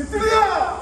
Vitória!